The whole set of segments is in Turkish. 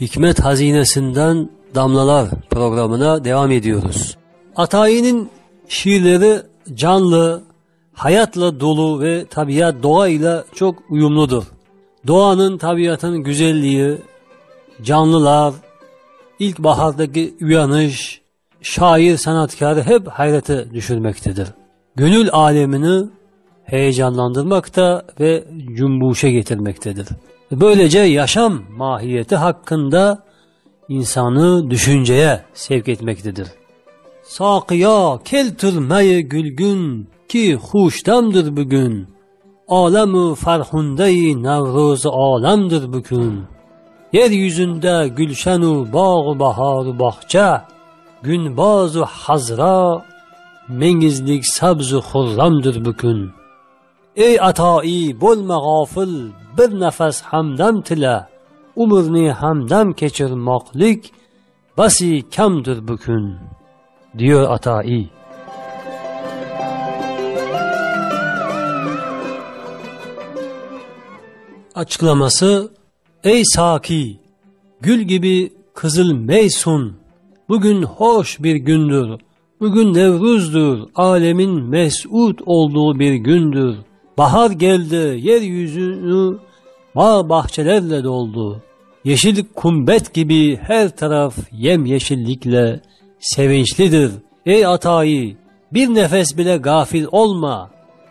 Hikmet Hazinesinden Damlalar programına devam ediyoruz. Atayi'nin şiirleri canlı, hayatla dolu ve tabiat doğayla çok uyumludur. Doğanın, tabiatın güzelliği, canlılar, ilkbahardaki uyanış, şair, sanatkarı hep hayrete düşürmektedir. Gönül alemini heyecanlandırmakta ve cümbuşe getirmektedir. Böylece yaşam mahiyeti hakkında insanı düşünceye sevk etmektedir. Sakiya keltirmeye gülgün ki huşdamdır bugün. Alemu farhundeyi nevruz alemdir bugün. Yeryüzünde gülşenu bağ bahar bahçe, gün bazı hazra, mengizlik sabzu xurramdır bugün. Ey atai bo'lma g'ofil bir nafas hamdam tila. Umrni hamdam kechirmoqlik basi kamdir bu diyor atai. Açıklaması ey saki gül gibi kızıl meysun bugün hoş bir gündür bugün Nevruz'dur alemin mesut olduğu bir gündür Bahar geldi, yeryüzünü bağ bahçelerle doldu. Yeşil kumbet gibi her taraf yem yeşillikle sevinçlidir. Ey Atayı, bir nefes bile gafil olma,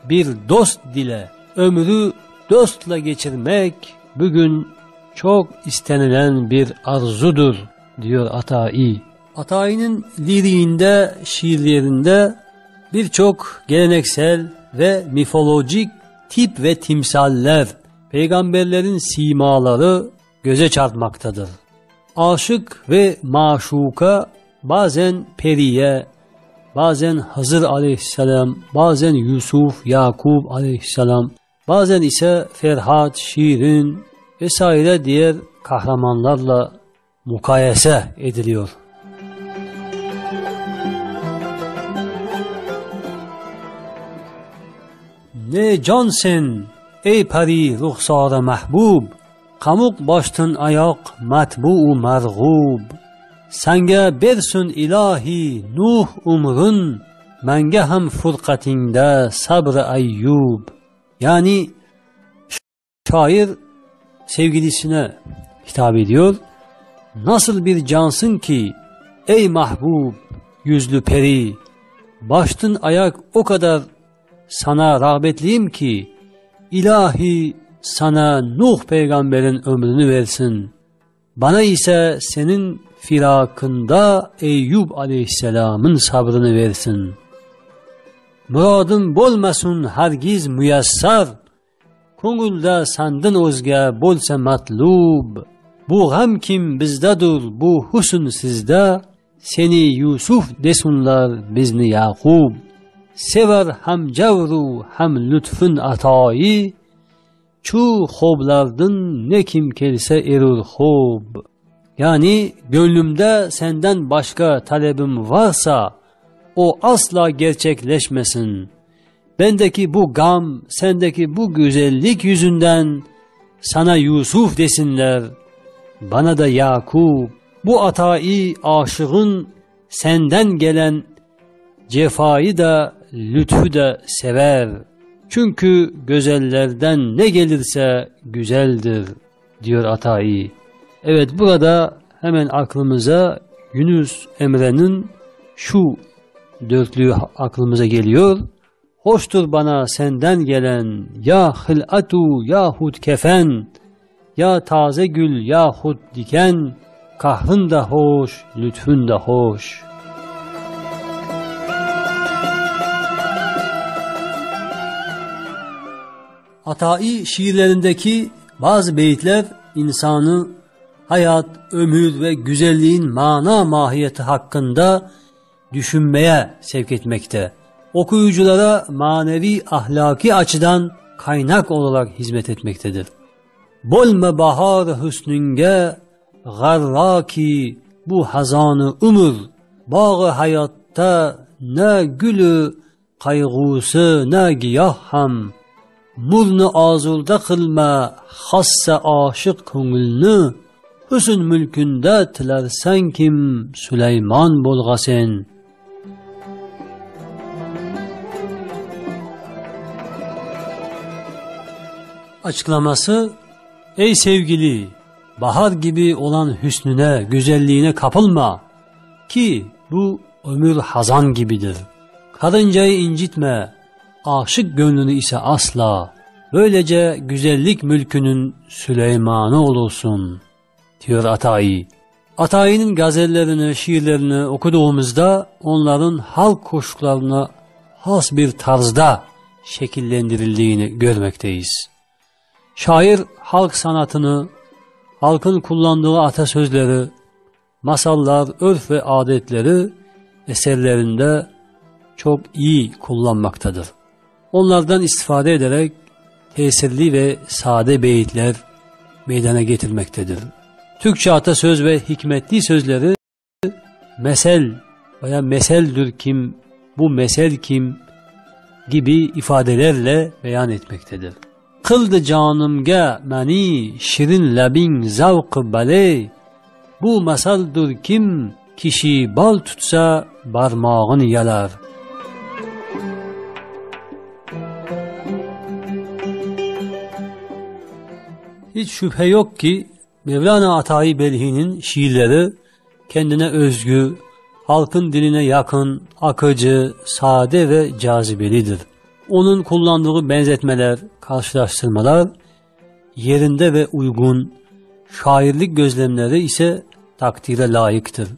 bir dost dile. Ömrü dostla geçirmek bugün çok istenilen bir arzudur, diyor Atayı. Atayı'nın liriğinde, şiirlerinde birçok geleneksel ve mifolojik tip ve timsaller, peygamberlerin simaları göze çarpmaktadır. Aşık ve maşuka bazen periye, bazen Hızır aleyhisselam, bazen Yusuf, Yakub aleyhisselam, bazen ise Ferhat, Şirin vesaire diğer kahramanlarla mukayese ediliyor. Ne cansen ey pari ruhsara mahbub Qamuq boshdan oyoq matbuu marg'ub Sanga bersin ilohi Nuh umrun Manga ham furqatingda sabr ayyub Yani şair sevgilisine hitap ediyor. Nasıl bir cansın ki ey mahbub yüzlü peri baştın ayak o kadar sana rağbetliyim ki ilahi sana Nuh peygamberin ömrünü versin. Bana ise senin firakında Eyyub aleyhisselamın sabrını versin. Muradım bolmasun hargiz müyassar, ko'ngilda sandan o'zga bo'lsa matlub bu g'am kim bizdadir bu husn sizda seni yusuf desunlar bizni yaqub sevar ham javru ham lutfun atoyi chu xo'blardin ne kim kelsa erur xo'b ya'ni gönlümde senden başka talebim varsa o asla gerçekleşmesin. Bendeki bu gam, sendeki bu güzellik yüzünden sana Yusuf desinler, bana da Yakub, bu atai aşığın senden gelen cefayı da lütfü de sever. Çünkü güzellerden ne gelirse güzeldir diyor Atai. Evet burada hemen aklımıza Yunus Emre'nin şu dörtlüğü aklımıza geliyor. Hoştur bana senden gelen ya hılatu yahut kefen ya taze gül yahut diken kahrın da hoş, lütfün de hoş.'' Atai şiirlerindeki bazı beyitler insanı hayat, ömür ve güzelliğin mana mahiyeti hakkında düşünmeye sevk etmekte. Okuyuculara manevi ahlaki açıdan kaynak olarak hizmet etmektedir. Bolme bahar hüsnünge garraki bu hazanı umur bağı hayatta ne gülü kaygısı ne giyah ham Murni ozulda qilma xossa oshiq ko'ngilni Hüsn mülkünde tilersen kim Süleyman bolgasen. Açıklaması Ey sevgili bahar gibi olan hüsnüne, güzelliğine kapılma ki bu ömür hazan gibidir. Karıncayı incitme, aşık gönlünü ise asla. Böylece güzellik mülkünün Süleyman'ı olursun, diyor Atayi. Atayi'nin gazellerini, şiirlerini okuduğumuzda onların halk koşuklarına has bir tarzda şekillendirildiğini görmekteyiz. Şair halk sanatını, halkın kullandığı atasözleri, masallar, örf ve adetleri eserlerinde çok iyi kullanmaktadır. Onlardan istifade ederek tesirli ve sade beyitler meydana getirmektedir. Türkçe atasöz ve hikmetli sözleri mesel veya meseldür kim, bu mesel kim gibi ifadelerle beyan etmektedir. Kıldı canımga meni şirin labin zavkı bale bu masaldır kim kişi bal tutsa barmağını yalar. Hiç şüphe yok ki Mevlana Atayi Belhi'nin şiirleri kendine özgü, halkın diline yakın, akıcı, sade ve cazibelidir. Onun kullandığı benzetmeler, karşılaştırmalar yerinde ve uygun, şairlik gözlemleri ise takdire layıktır.